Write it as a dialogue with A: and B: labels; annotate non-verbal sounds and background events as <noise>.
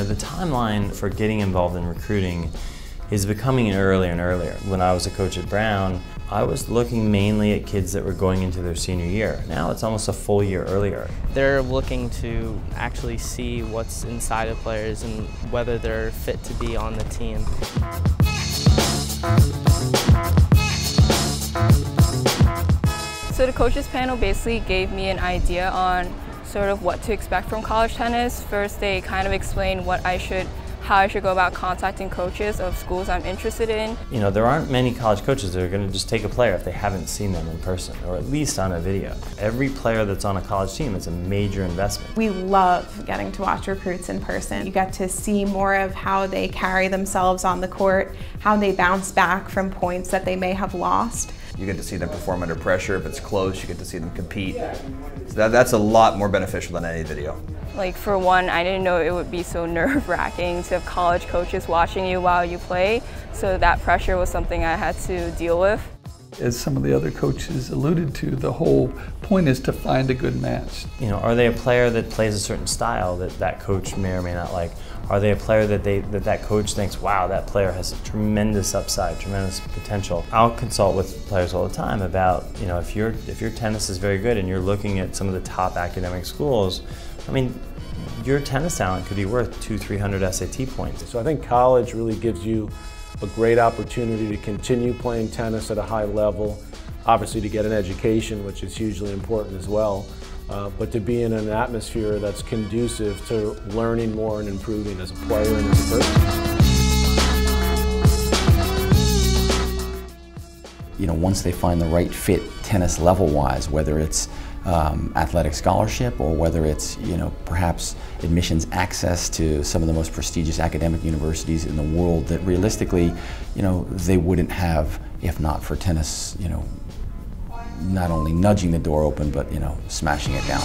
A: the timeline for getting involved in recruiting is becoming earlier and earlier. When I was a coach at Brown, I was looking mainly at kids that were going into their senior year. Now it's almost a full year earlier.
B: They're looking to actually see what's inside of players and whether they're fit to be on the team.
C: So the coaches panel basically gave me an idea on sort of what to expect from college tennis. First, they kind of explain what I should how I should go about contacting coaches of schools I'm interested in.
A: You know, there aren't many college coaches that are going to just take a player if they haven't seen them in person or at least on a video. Every player that's on a college team is a major investment.
D: We love getting to watch recruits in person. You get to see more of how they carry themselves on the court, how they bounce back from points that they may have lost.
E: You get to see them perform under pressure. If it's close, you get to see them compete. So that, that's a lot more beneficial than any video.
C: Like for one, I didn't know it would be so <laughs> nerve-wracking to have college coaches watching you while you play. So that pressure was something I had to deal with.
F: As some of the other coaches alluded to, the whole point is to find a good match.
A: You know, are they a player that plays a certain style that that coach may or may not like? Are they a player that they that that coach thinks, wow, that player has a tremendous upside, tremendous potential? I'll consult with players all the time about, you know, if your if your tennis is very good and you're looking at some of the top academic schools, I mean, your tennis talent could be worth two, three hundred SAT points.
G: So I think college really gives you a great opportunity to continue playing tennis at a high level, obviously to get an education, which is hugely important as well, uh, but to be in an atmosphere that's conducive to learning more and improving as a player and as a person.
H: You know, once they find the right fit tennis level-wise, whether it's um, athletic scholarship or whether it's you know perhaps admissions access to some of the most prestigious academic universities in the world that realistically you know they wouldn't have if not for tennis you know not only nudging the door open but you know smashing it down